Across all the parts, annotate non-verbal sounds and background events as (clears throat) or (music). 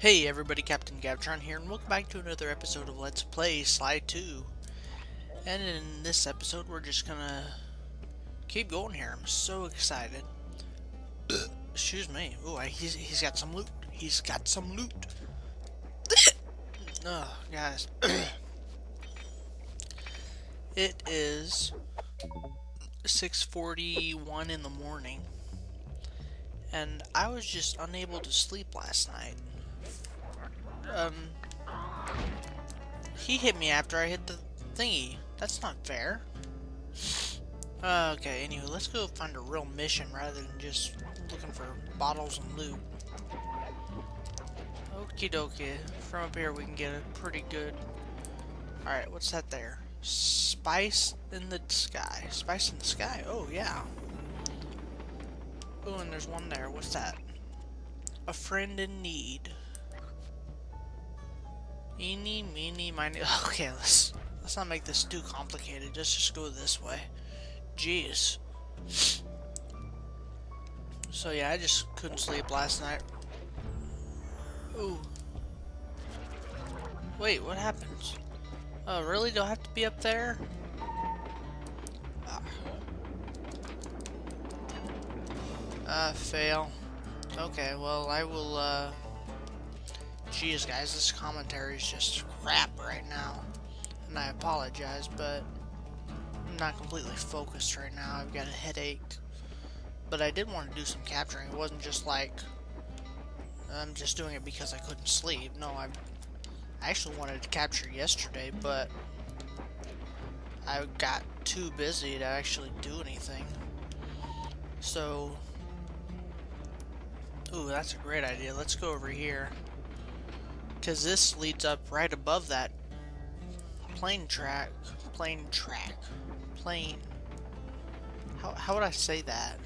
Hey everybody, Captain Gavtron here, and welcome back to another episode of Let's Play Sly 2. And in this episode, we're just gonna keep going here. I'm so excited. (coughs) Excuse me. Ooh, I, he's, he's got some loot. He's got some loot. (coughs) oh, guys. (coughs) it is 6.41 in the morning. And I was just unable to sleep last night um, he hit me after I hit the thingy. That's not fair. Okay, anyway, let's go find a real mission rather than just looking for bottles and loot. Okie dokie. From up here we can get a pretty good. Alright, what's that there? Spice in the sky. Spice in the sky. Oh, yeah. Oh, and there's one there. What's that? A friend in need. Eeny, meeny, miny. (laughs) Okay, let's let's not make this too complicated. Let's just go this way. Jeez. So yeah, I just couldn't sleep last night. Ooh. Wait, what happens? Oh, really? Do I have to be up there? Ah. Uh, fail. Okay, well, I will, uh... Jeez, guys, this commentary is just crap right now. And I apologize, but I'm not completely focused right now. I've got a headache. But I did want to do some capturing. It wasn't just like I'm just doing it because I couldn't sleep. No, I, I actually wanted to capture yesterday, but I got too busy to actually do anything. So, ooh, that's a great idea. Let's go over here. Because this leads up right above that plane track. Plane track. Plane. How, how would I say that?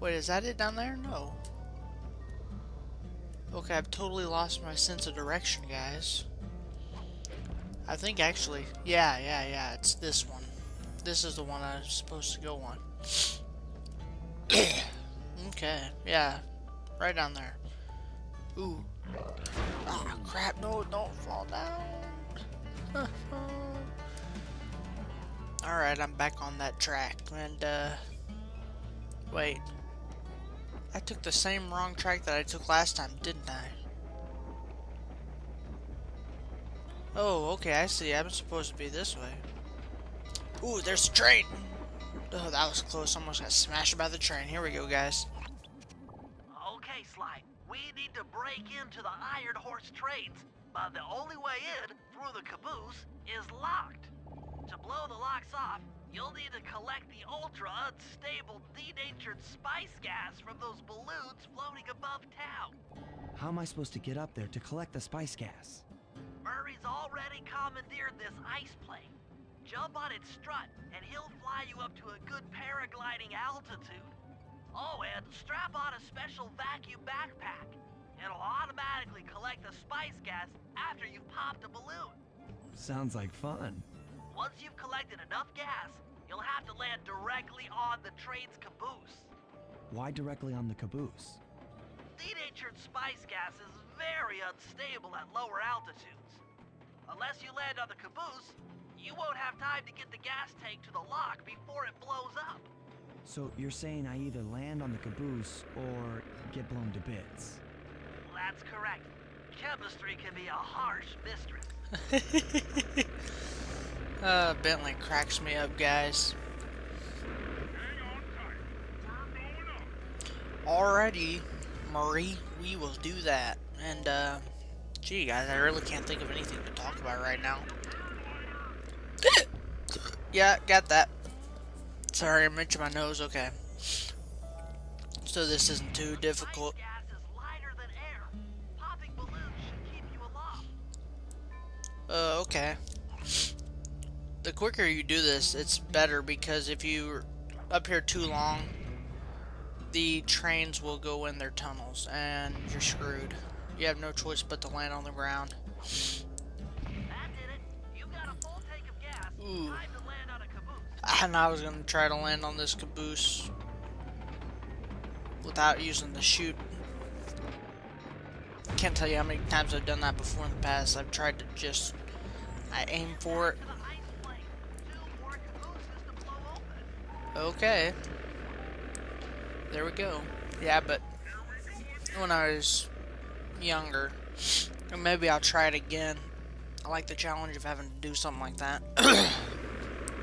Wait, is that it down there? No. Okay, I've totally lost my sense of direction, guys. I think actually, yeah, yeah, yeah, it's this one. This is the one I'm supposed to go on. (coughs) okay, yeah, right down there. Ooh. Ah, crap, no, don't fall down. (laughs) Alright, I'm back on that track, and, uh... Wait. I took the same wrong track that I took last time, didn't I? Oh, okay, I see. I'm supposed to be this way. Ooh, there's a train! Oh, that was close. Almost got smashed by the train. Here we go, guys. Sly. We need to break into the Iron Horse trains, but the only way in, through the caboose, is locked. To blow the locks off, you'll need to collect the ultra-unstable denatured spice gas from those balloons floating above town. How am I supposed to get up there to collect the spice gas? Murray's already commandeered this ice plane. Jump on its strut, and he'll fly you up to a good paragliding altitude. Oh, and strap on a special vacuum backpack. It'll automatically collect the spice gas after you've popped a balloon. Sounds like fun. Once you've collected enough gas, you'll have to land directly on the train's caboose. Why directly on the caboose? Denatured spice gas is very unstable at lower altitudes. Unless you land on the caboose, you won't have time to get the gas tank to the lock before it blows up. So you're saying I either land on the caboose or get blown to bits? That's correct. Chemistry can be a harsh mistress. (laughs) uh, Bentley cracks me up, guys. Alrighty, Murray, we will do that. And, uh, gee, guys, I really can't think of anything to talk about right now. (laughs) yeah, got that. Sorry, I'm itching my nose. Okay. So this isn't too difficult. Uh, okay. The quicker you do this, it's better because if you up here too long, the trains will go in their tunnels and you're screwed. You have no choice but to land on the ground. And I was gonna try to land on this caboose without using the chute. can't tell you how many times I've done that before in the past. I've tried to just, I aim for it. Okay. There we go. Yeah, but when I was younger, maybe I'll try it again. I like the challenge of having to do something like that. (clears throat)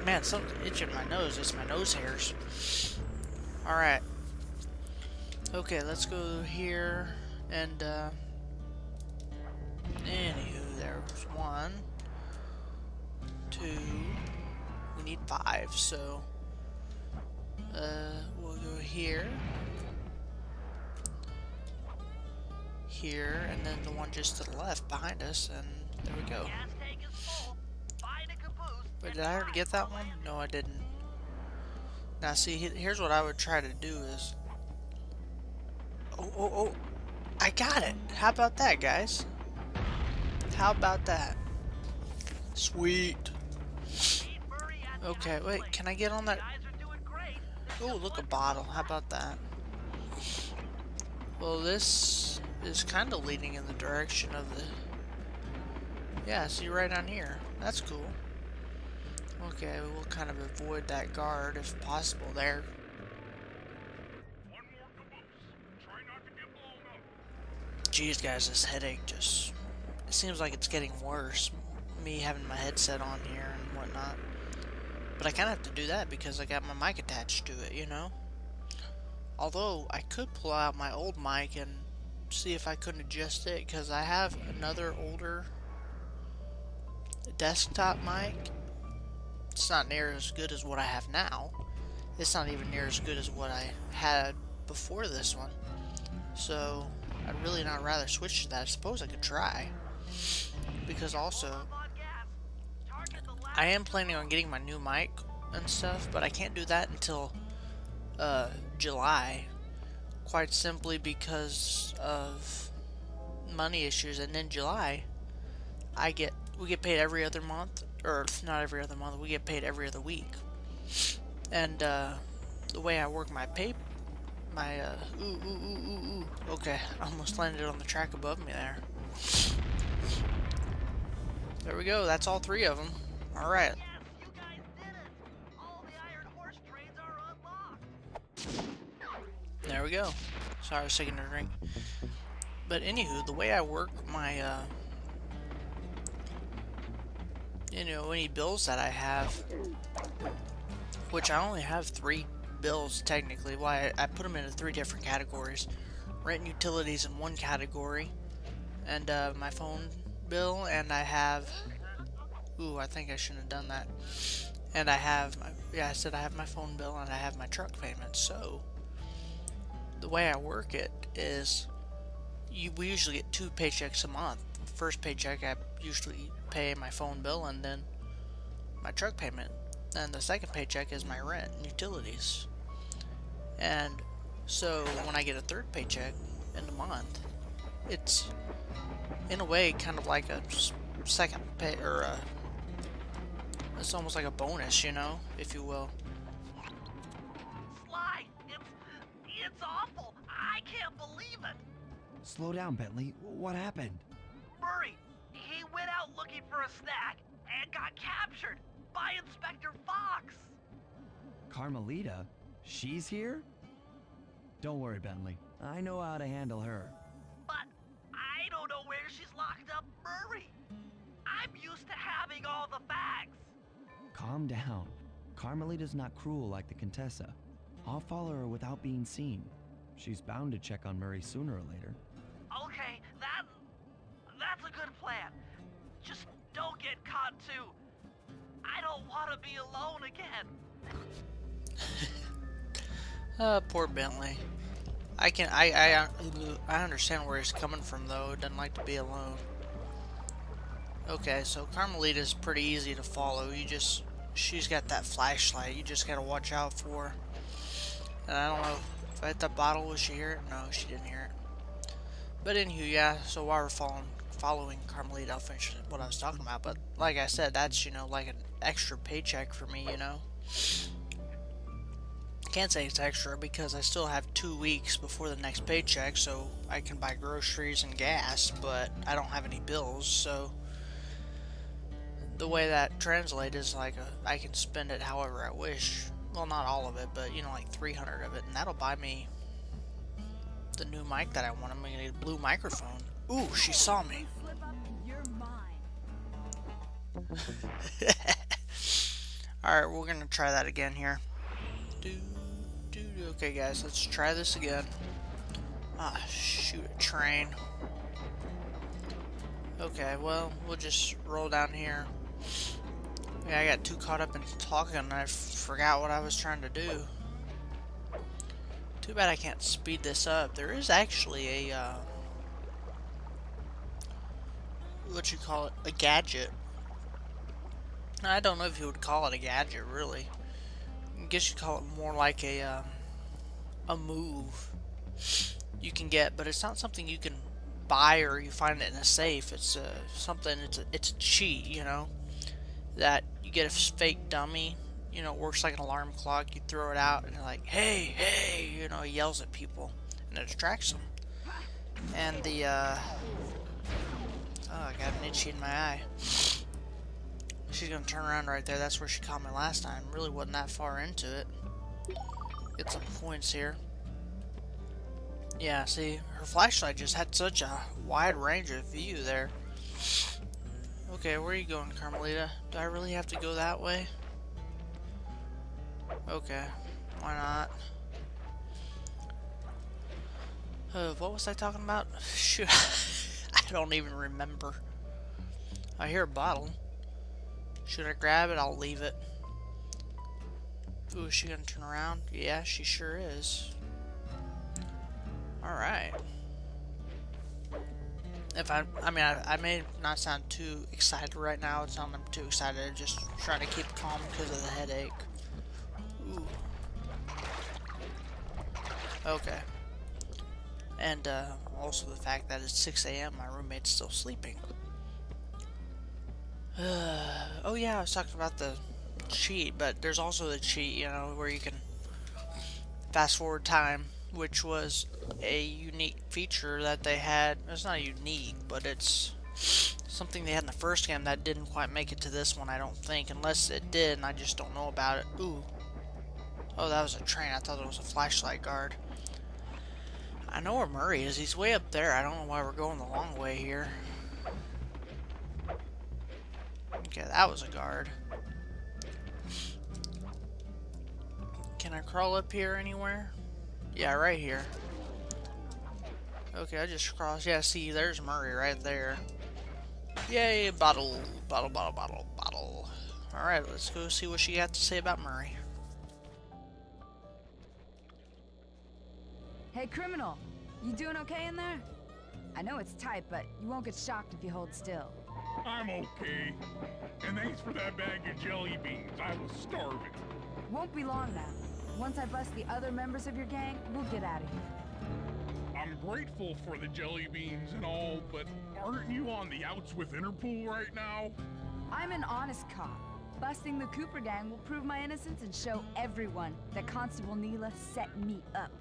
Man, something's itching my nose. It's my nose hairs. Alright. Okay, let's go here and uh anywho, there's one. Two. We need five, so uh we'll go here. Here, and then the one just to the left behind us, and there we go. Gas tank is full. Find a caboose. Wait, did I already get that one? No, I didn't. Now, see, here's what I would try to do is... Oh, oh, oh! I got it! How about that, guys? How about that? Sweet! Okay, wait, can I get on that? Oh, look, a bottle. How about that? Well, this is kind of leading in the direction of the... Yeah, see right on here. That's cool. Okay, we'll kind of avoid that guard if possible there. One more. Try not to get blown up. Jeez, guys, this headache just... It seems like it's getting worse. Me having my headset on here and whatnot. But I kind of have to do that because I got my mic attached to it, you know? Although, I could pull out my old mic and see if I couldn't adjust it because I have another older desktop mic. It's not near as good as what I have now. It's not even near as good as what I had before this one. So, I'd really not rather switch to that. I suppose I could try. Because also, I am planning on getting my new mic and stuff, but I can't do that until uh, July. Quite simply because of money issues. And in July, I get we get paid every other month, or not every other month. We get paid every other week. And uh, the way I work my pay, my uh, ooh ooh ooh ooh ooh. Okay, I almost landed on the track above me there. There we go. That's all three of them. All right. Yes, you guys did it. All the iron horse trains are unlocked. There we go. Sorry, I was taking a drink. But anywho, the way I work my, uh, you know, any bills that I have, which I only have three bills technically. Why I, I put them into three different categories: rent and utilities in one category, and uh, my phone bill, and I have. Ooh, I think I shouldn't have done that. And I have my, yeah, I said I have my phone bill and I have my truck payment. So, the way I work it is you, we usually get two paychecks a month. First paycheck, I usually pay my phone bill and then my truck payment. And the second paycheck is my rent and utilities. And so when I get a third paycheck in the month, it's in a way kind of like a second pay or a, it's almost like a bonus, you know, if you will. Sly, it's it's awful. I can't believe it. Slow down, Bentley. What happened? Murray, he went out looking for a snack and got captured by Inspector Fox. Carmelita? She's here? Don't worry, Bentley. I know how to handle her. But I don't know where she's locked up Murray. I'm used to having all the facts. Calm down. Carmelita's not cruel like the Contessa. I'll follow her without being seen. She's bound to check on Murray sooner or later. I don't want to be alone again. Uh, (laughs) poor Bentley. I can I I I understand where he's coming from though. Doesn't like to be alone. Okay, so Carmelita's pretty easy to follow. You just she's got that flashlight. You just gotta watch out for. her. And I don't know if hit the bottle. Was she hear it? No, she didn't hear it. But anywho, yeah. So while we're following following Carmelita, finish what I was talking about. But like I said, that's you know like an extra paycheck for me. You know. Can't say it's extra because I still have two weeks before the next paycheck, so I can buy groceries and gas, but I don't have any bills, so the way that translates is like a, I can spend it however I wish. Well, not all of it, but you know, like 300 of it, and that'll buy me the new mic that I want. I'm gonna need a blue microphone. Ooh, she saw me. (laughs) Alright, we're gonna try that again here. Okay, guys, let's try this again. Ah, shoot, a train. Okay, well, we'll just roll down here. Yeah, I got too caught up in talking and I forgot what I was trying to do. Too bad I can't speed this up. There is actually a, uh, what you call it, a gadget I don't know if you would call it a gadget, really. I guess you'd call it more like a um, a move you can get, but it's not something you can buy or you find it in a safe. It's uh, something. It's a, it's a cheat, you know, that you get a fake dummy. You know, it works like an alarm clock. You throw it out, and like, "Hey, hey!" You know, yells at people, and it attracts them. And the uh, oh, I got an itchy in my eye. She's gonna turn around right there. That's where she caught me last time. Really wasn't that far into it. Get some points here. Yeah, see, her flashlight just had such a wide range of view there. Okay, where are you going, Carmelita? Do I really have to go that way? Okay, why not? Uh, what was I talking about? (laughs) Shoot, (laughs) I don't even remember. I hear a bottle. Should I grab it? I'll leave it. Ooh, is she gonna turn around? Yeah, she sure is. Alright. If I, I mean, I, I may not sound too excited right now. It's not I'm too excited. I'm just trying to keep calm because of the headache. Ooh. Okay. And uh, also the fact that it's 6 a.m. My roommate's still sleeping. (sighs) oh yeah, I was talking about the cheat, but there's also the cheat, you know, where you can fast forward time, which was a unique feature that they had. It's not unique, but it's something they had in the first game that didn't quite make it to this one, I don't think. Unless it did, and I just don't know about it. Ooh. Oh, that was a train. I thought it was a flashlight guard. I know where Murray is. He's way up there. I don't know why we're going the long way here. Okay, that was a guard. Can I crawl up here anywhere? Yeah, right here. Okay, I just crossed. Yeah, see, there's Murray right there. Yay, bottle, bottle, bottle, bottle, bottle. Alright, let's go see what she got to say about Murray. Hey, criminal. You doing okay in there? I know it's tight, but you won't get shocked if you hold still. I'm okay. And thanks for that bag of jelly beans. I was starving. Won't be long now. Once I bust the other members of your gang, we'll get out of here. I'm grateful for the jelly beans and all, but aren't you on the outs with Interpol right now? I'm an honest cop. Busting the Cooper gang will prove my innocence and show everyone that Constable Neyla set me up.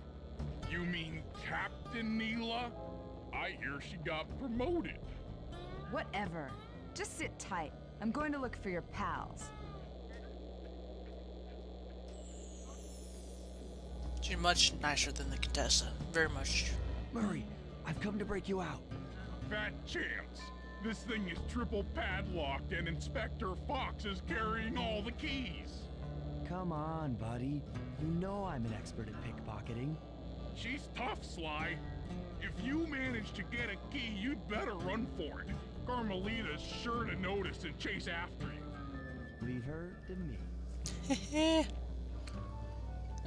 You mean Captain Neyla? I hear she got promoted. Whatever. Just sit tight. I'm going to look for your pals. She's much nicer than the Contessa. Very much. Murray, I've come to break you out. Fat chance. This thing is triple padlocked and Inspector Fox is carrying all the keys. Come on, buddy. You know I'm an expert at pickpocketing. She's tough, Sly. If you manage to get a key, you'd better run for it. Carmelita's sure to notice and chase after you. Leave her to me.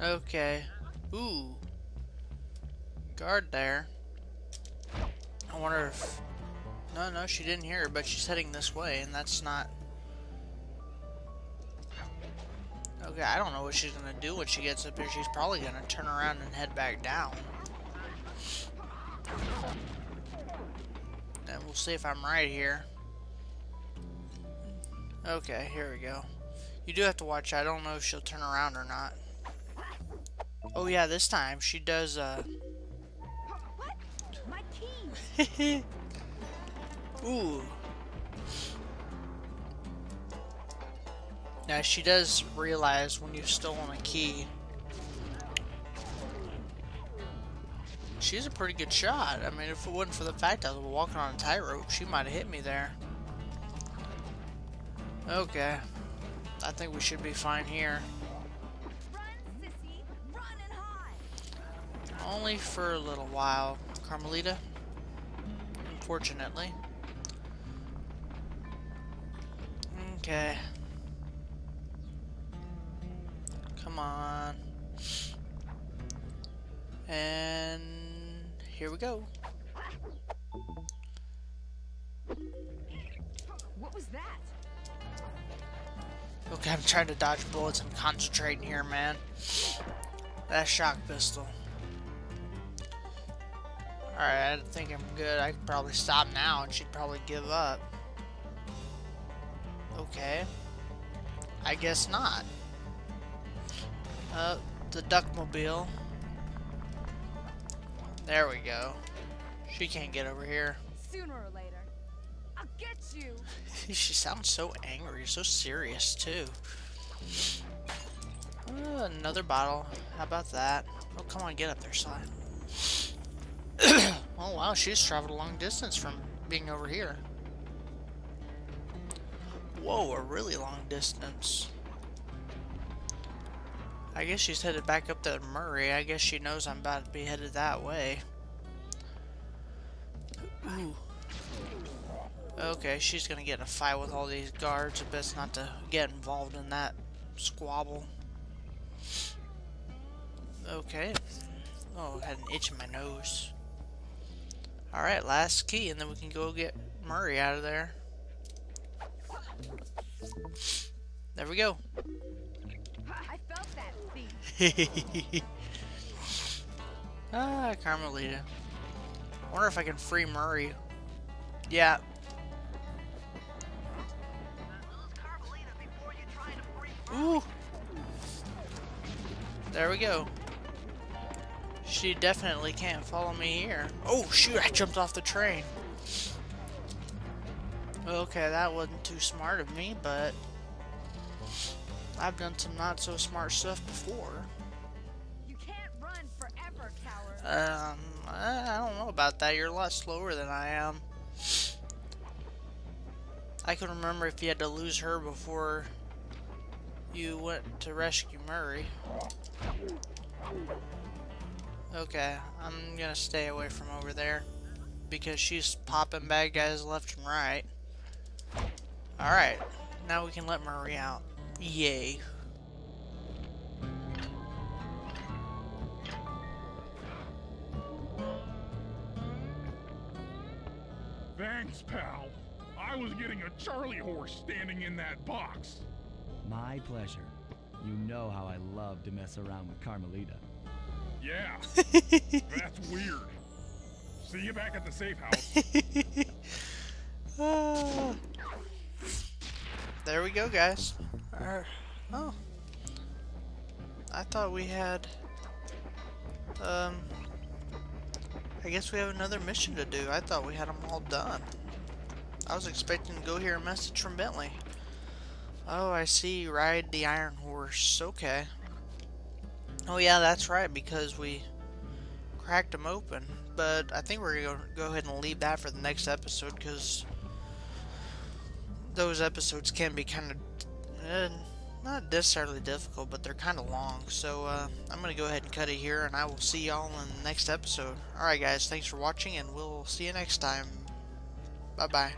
(laughs) okay. Ooh. Guard there. I wonder if... No, no, she didn't hear her, but she's heading this way, and that's not... Okay, I don't know what she's gonna do when she gets up here. She's probably gonna turn around and head back down. And we'll see if I'm right here. Okay, here we go. You do have to watch. I don't know if she'll turn around or not. Oh yeah, this time she does, uh... What? My key! (laughs) Ooh. Now she does realize when you've stolen a key. She's a pretty good shot. I mean, if it wasn't for the fact I was walking on a tightrope, she might have hit me there. Okay. I think we should be fine here. Only for a little while, Carmelita. Unfortunately. Okay. On. And here we go. What was that? Okay, I'm trying to dodge bullets I'm concentrating here, man. That shock pistol. Alright, I think I'm good. I could probably stop now and she'd probably give up. Okay. I guess not. Uh, the duckmobile. There we go. She can't get over here. Sooner or later. I'll get you! (laughs) she sounds so angry, so serious too. Uh, another bottle. How about that? Oh, come on, get up there, Sly. (coughs) oh wow, she's traveled a long distance from being over here. Whoa, a really long distance. I guess she's headed back up to Murray. I guess she knows I'm about to be headed that way. Ooh. Okay, she's gonna get in a fight with all these guards. Best not to get involved in that squabble. Okay. Oh, I had an itch in my nose. Alright, last key, and then we can go get Murray out of there. There we go. (laughs) ah, Carmelita. wonder if I can free Murray. Yeah, Ooh. There we go. She definitely can't follow me here. Oh, shoot, I jumped off the train. Okay, that wasn't too smart of me, but I've done some not so smart stuff before. You can't run forever, coward! Um, I I don't know about that. You're a lot slower than I am. I can remember if you had to lose her before you went to rescue Murray. Okay, I'm gonna stay away from over there because she's popping bad guys left and right. Alright, now we can let Murray out. Yay. Thanks, pal. I was getting a Charlie horse standing in that box. My pleasure. You know how I love to mess around with Carmelita. Yeah, (laughs) that's weird. See you back at the safe house. (laughs) Ah. there we go, guys. Oh. I thought we had. Um. I guess we have another mission to do. I thought we had them all done. I was expecting to go hear a message from Bentley. Oh, I see. Ride the Iron Horse. Okay. Oh, yeah, that's right, because we cracked them open. But I think we're going to go ahead and leave that for the next episode, because those episodes can be kind of. Not necessarily difficult, but they're kind of long. So uh, I'm going to go ahead and cut it here, and I will see y'all in the next episode. Alright, guys, thanks for watching, and we'll see you next time. Bye bye.